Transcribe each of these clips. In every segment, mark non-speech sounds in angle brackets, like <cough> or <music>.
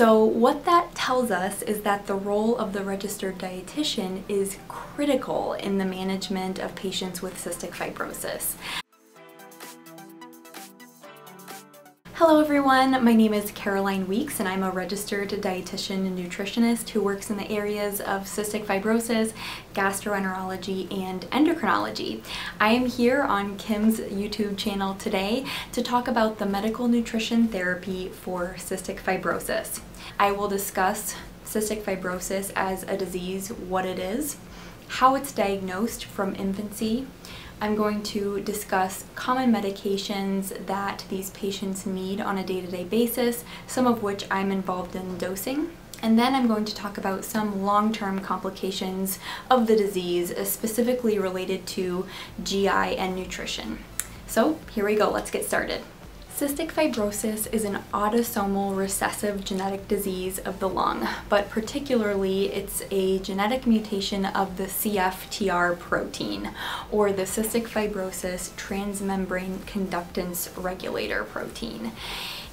So what that tells us is that the role of the registered dietitian is critical in the management of patients with cystic fibrosis. Hello everyone, my name is Caroline Weeks and I'm a registered dietitian and nutritionist who works in the areas of cystic fibrosis, gastroenterology, and endocrinology. I am here on Kim's YouTube channel today to talk about the medical nutrition therapy for cystic fibrosis. I will discuss cystic fibrosis as a disease, what it is, how it's diagnosed from infancy, I'm going to discuss common medications that these patients need on a day-to-day -day basis, some of which I'm involved in dosing. And then I'm going to talk about some long-term complications of the disease, uh, specifically related to GI and nutrition. So here we go, let's get started. Cystic fibrosis is an autosomal recessive genetic disease of the lung, but particularly it's a genetic mutation of the CFTR protein, or the cystic fibrosis transmembrane conductance regulator protein.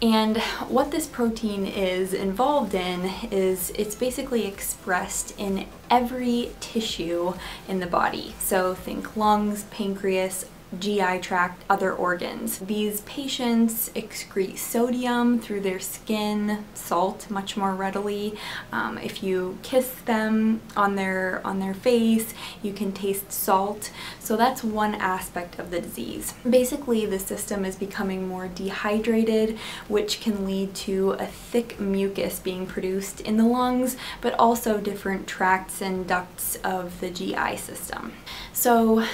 And what this protein is involved in is it's basically expressed in every tissue in the body. So think lungs, pancreas, GI tract, other organs. These patients excrete sodium through their skin, salt much more readily. Um, if you kiss them on their, on their face, you can taste salt. So that's one aspect of the disease. Basically, the system is becoming more dehydrated, which can lead to a thick mucus being produced in the lungs, but also different tracts and ducts of the GI system. So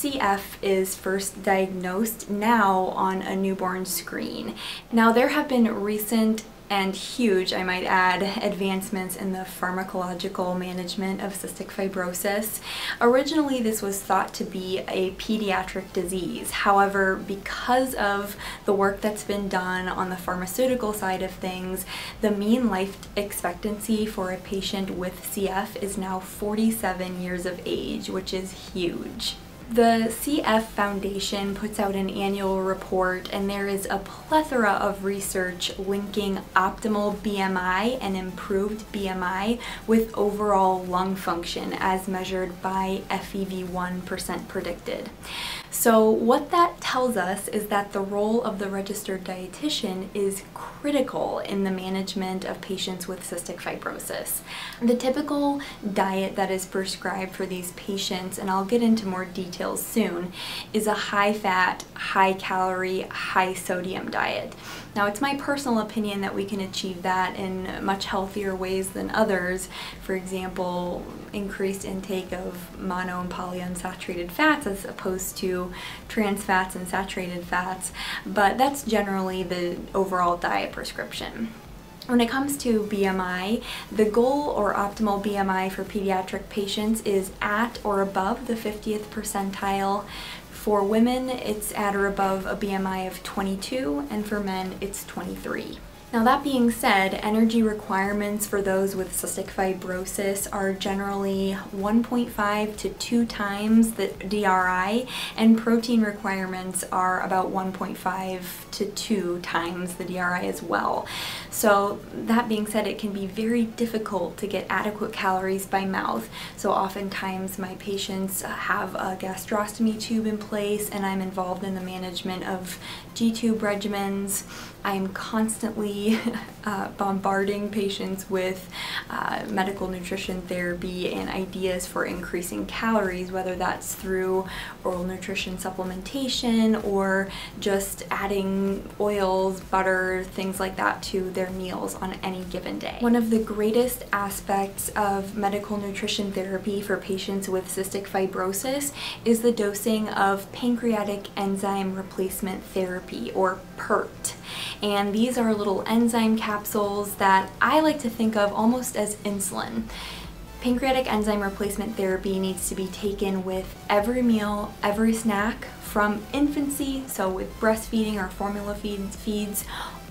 CF is first diagnosed now on a newborn screen. Now there have been recent and huge, I might add, advancements in the pharmacological management of cystic fibrosis. Originally, this was thought to be a pediatric disease. However, because of the work that's been done on the pharmaceutical side of things, the mean life expectancy for a patient with CF is now 47 years of age, which is huge. The CF Foundation puts out an annual report and there is a plethora of research linking optimal BMI and improved BMI with overall lung function as measured by FEV1% predicted. So what that tells us is that the role of the registered dietitian is critical in the management of patients with cystic fibrosis. The typical diet that is prescribed for these patients, and I'll get into more details soon, is a high fat, high calorie, high sodium diet. Now it's my personal opinion that we can achieve that in much healthier ways than others. For example, increased intake of mono and polyunsaturated fats as opposed to trans fats and saturated fats, but that's generally the overall diet prescription. When it comes to BMI, the goal or optimal BMI for pediatric patients is at or above the 50th percentile. For women, it's at or above a BMI of 22, and for men, it's 23. Now that being said, energy requirements for those with cystic fibrosis are generally 1.5 to 2 times the DRI and protein requirements are about 1.5 to 2 times the DRI as well. So that being said, it can be very difficult to get adequate calories by mouth. So oftentimes my patients have a gastrostomy tube in place and I'm involved in the management of G-tube regimens. I'm constantly <laughs> uh, bombarding patients with uh, medical nutrition therapy and ideas for increasing calories, whether that's through oral nutrition supplementation or just adding oils, butter, things like that to their meals on any given day. One of the greatest aspects of medical nutrition therapy for patients with cystic fibrosis is the dosing of pancreatic enzyme replacement therapy or PERT and these are little enzyme capsules that I like to think of almost as insulin. Pancreatic enzyme replacement therapy needs to be taken with every meal, every snack from infancy, so with breastfeeding or formula feeds, feeds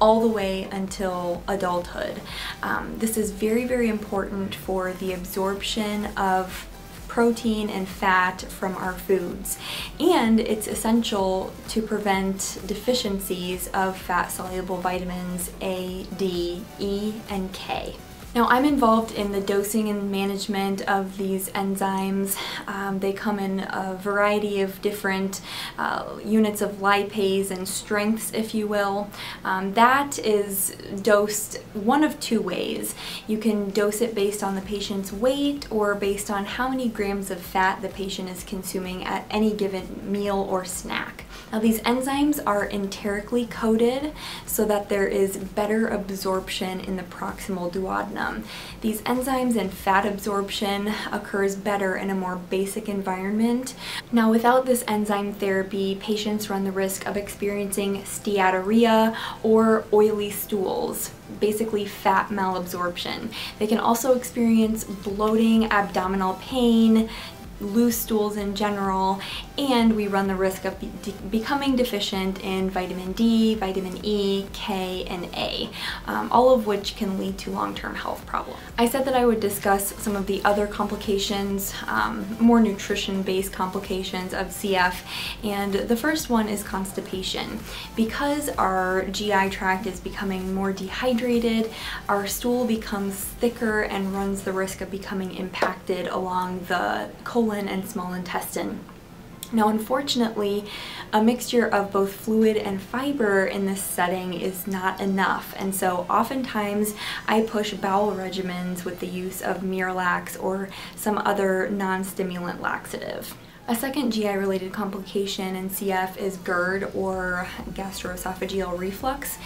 all the way until adulthood. Um, this is very, very important for the absorption of protein and fat from our foods. And it's essential to prevent deficiencies of fat-soluble vitamins A, D, E, and K. Now I'm involved in the dosing and management of these enzymes. Um, they come in a variety of different uh, units of lipase and strengths, if you will. Um, that is dosed one of two ways. You can dose it based on the patient's weight or based on how many grams of fat the patient is consuming at any given meal or snack. Now these enzymes are enterically coated so that there is better absorption in the proximal duodenum. These enzymes and fat absorption occurs better in a more basic environment. Now without this enzyme therapy, patients run the risk of experiencing steatorrhea or oily stools basically fat malabsorption. They can also experience bloating, abdominal pain, loose stools in general, and we run the risk of be becoming deficient in vitamin D, vitamin E, K, and A, um, all of which can lead to long-term health problems. I said that I would discuss some of the other complications, um, more nutrition-based complications of CF, and the first one is constipation. Because our GI tract is becoming more dehydrated, our stool becomes thicker and runs the risk of becoming impacted along the colon colon and small intestine. Now unfortunately, a mixture of both fluid and fiber in this setting is not enough and so oftentimes I push bowel regimens with the use of Miralax or some other non-stimulant laxative. A second GI related complication in CF is GERD or gastroesophageal reflux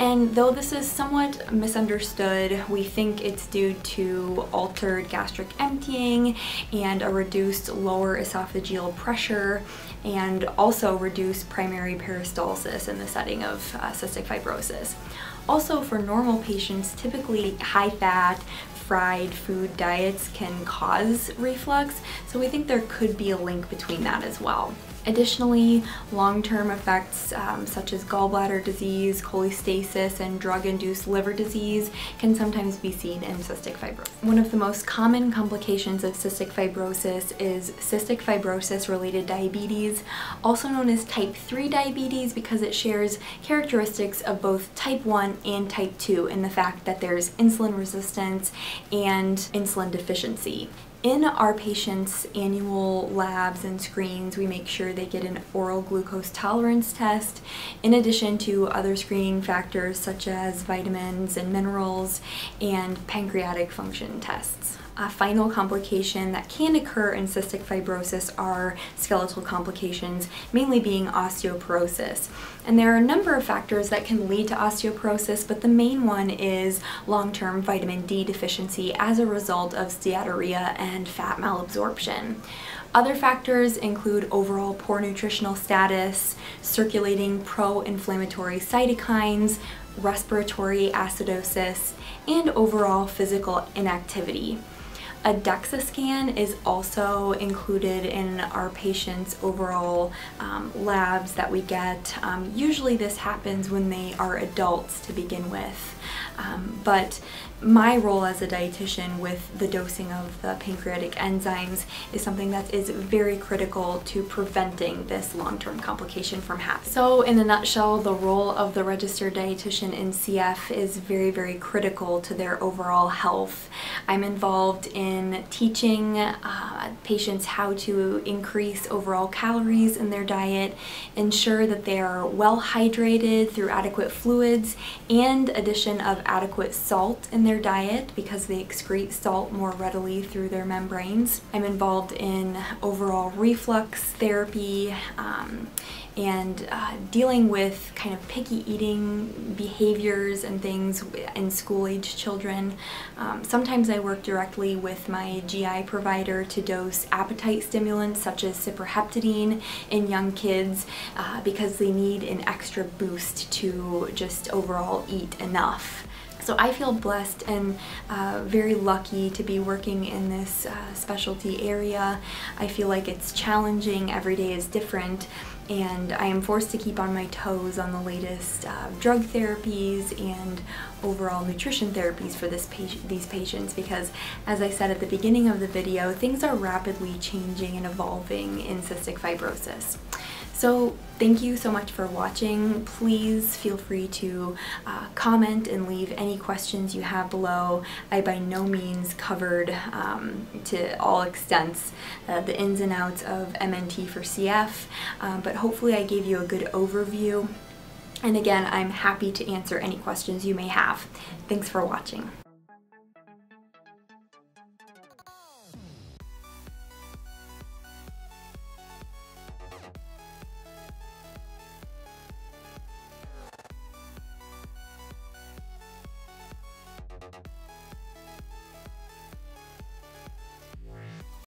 and though this is somewhat misunderstood we think it's due to altered gastric emptying and a reduced lower esophageal pressure and also reduced primary peristalsis in the setting of uh, cystic fibrosis. Also for normal patients, typically high fat, fried food diets can cause reflux, so we think there could be a link between that as well. Additionally, long-term effects um, such as gallbladder disease, cholestasis, and drug-induced liver disease can sometimes be seen in cystic fibrosis. One of the most common complications of cystic fibrosis is cystic fibrosis-related diabetes, also known as type 3 diabetes because it shares characteristics of both type 1 and type 2 in the fact that there's insulin resistance and insulin deficiency. In our patients' annual labs and screens, we make sure they get an oral glucose tolerance test, in addition to other screening factors such as vitamins and minerals and pancreatic function tests. A final complication that can occur in cystic fibrosis are skeletal complications, mainly being osteoporosis. And there are a number of factors that can lead to osteoporosis, but the main one is long-term vitamin D deficiency as a result of steatorrhea and fat malabsorption. Other factors include overall poor nutritional status, circulating pro-inflammatory cytokines, respiratory acidosis, and overall physical inactivity. A DEXA scan is also included in our patients' overall um, labs that we get. Um, usually this happens when they are adults to begin with. Um, but my role as a dietitian with the dosing of the pancreatic enzymes is something that is very critical to preventing this long-term complication from happening. So in a nutshell, the role of the registered dietitian in CF is very, very critical to their overall health. I'm involved in teaching uh, patients how to increase overall calories in their diet, ensure that they are well hydrated through adequate fluids, and addition of adequate salt in their diet because they excrete salt more readily through their membranes. I'm involved in overall reflux therapy um, and uh, dealing with kind of picky eating behaviors and things in school-age children. Um, sometimes I work directly with my GI provider to dose appetite stimulants such as cyproheptadine in young kids uh, because they need an extra boost to just overall eat enough. So I feel blessed and uh, very lucky to be working in this uh, specialty area. I feel like it's challenging, every day is different, and I am forced to keep on my toes on the latest uh, drug therapies and overall nutrition therapies for this these patients because as I said at the beginning of the video, things are rapidly changing and evolving in cystic fibrosis. So thank you so much for watching. Please feel free to uh, comment and leave any questions you have below. I by no means covered um, to all extents uh, the ins and outs of MNT for CF, um, but hopefully I gave you a good overview. And again, I'm happy to answer any questions you may have. Thanks for watching.